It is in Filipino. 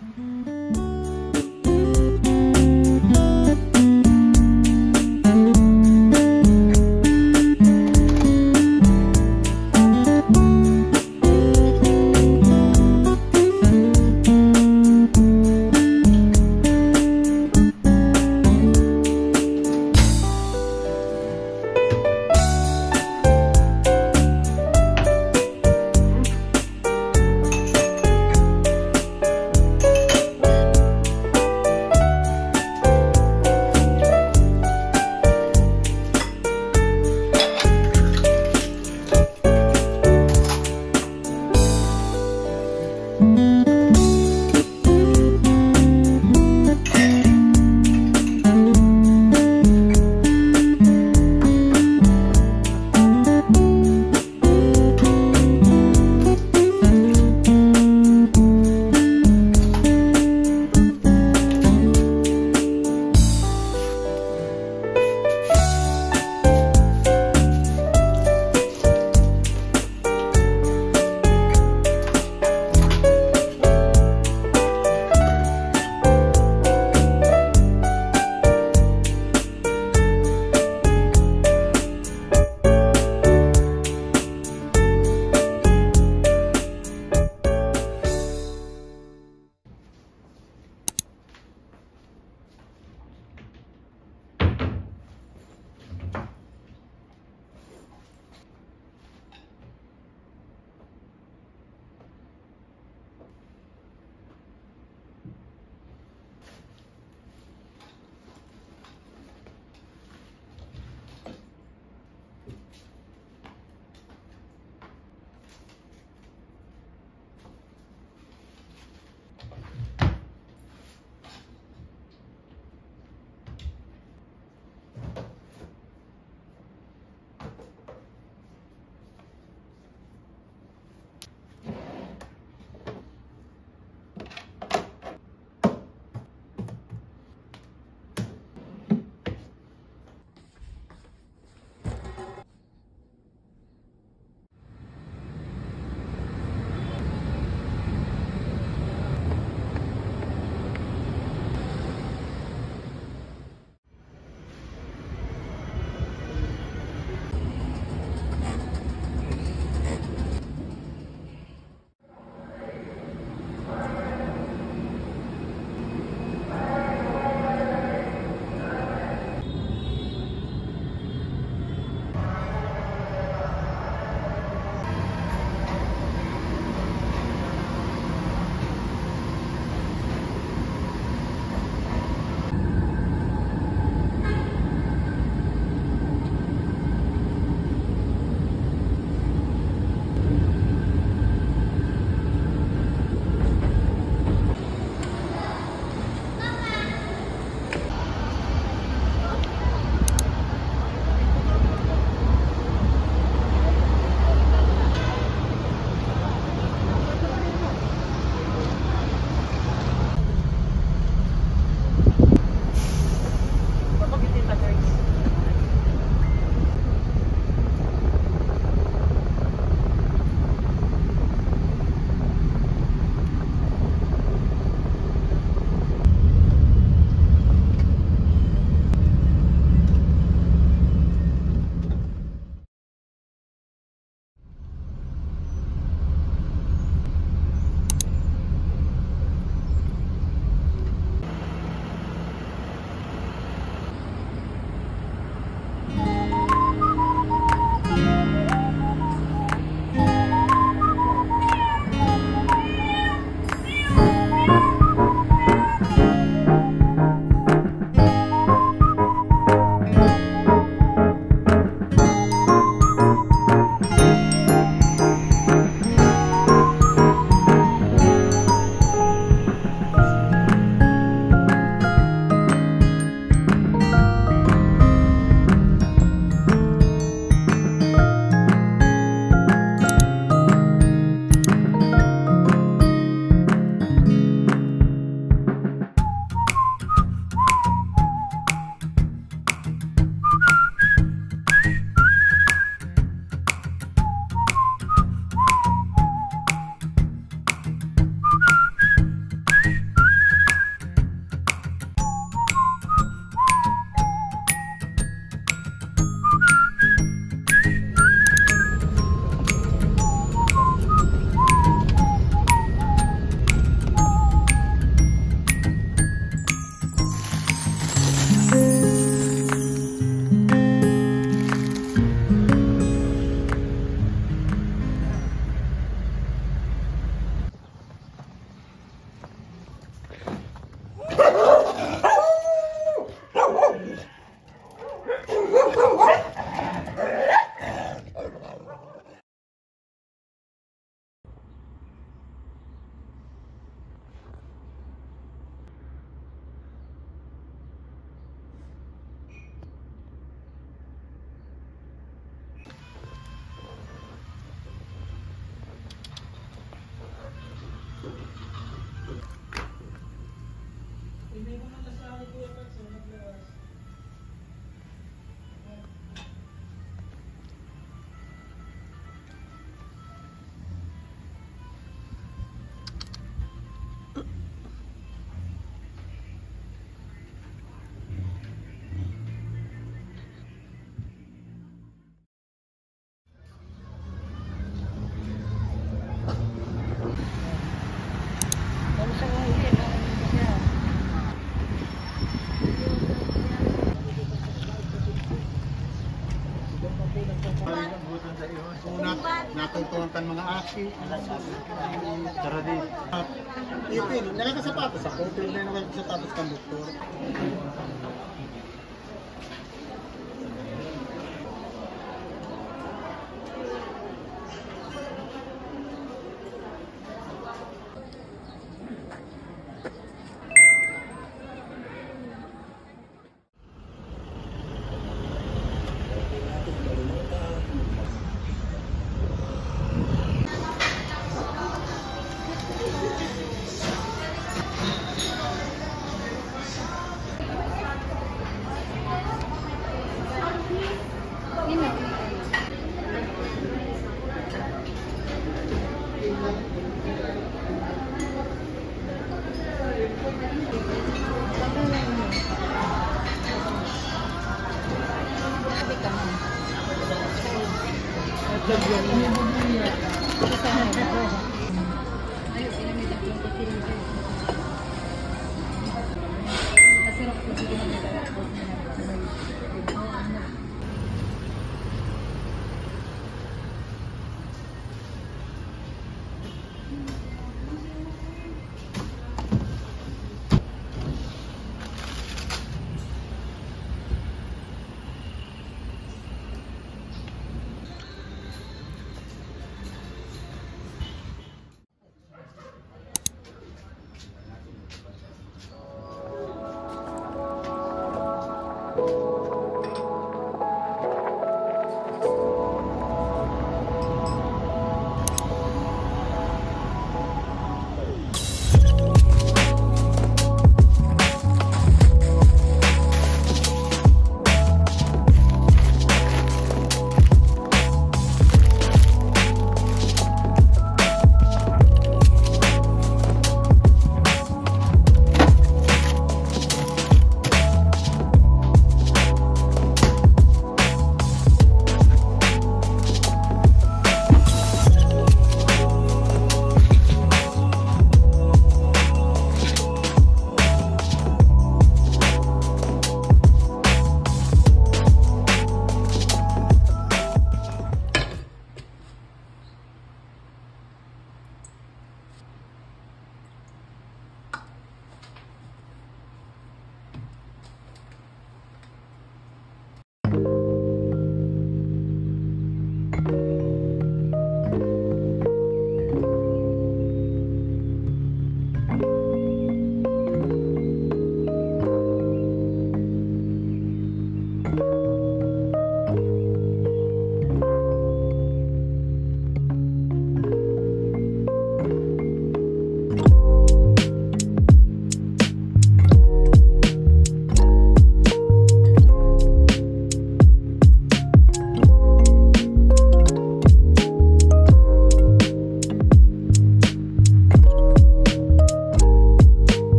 Mm-hmm. Unat, natungtungan kan mga aki. Tara di. Ipin, nakakasapatos ako. Ipin na nakakasapatos kang doktor.